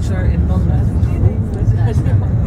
bachelor in London.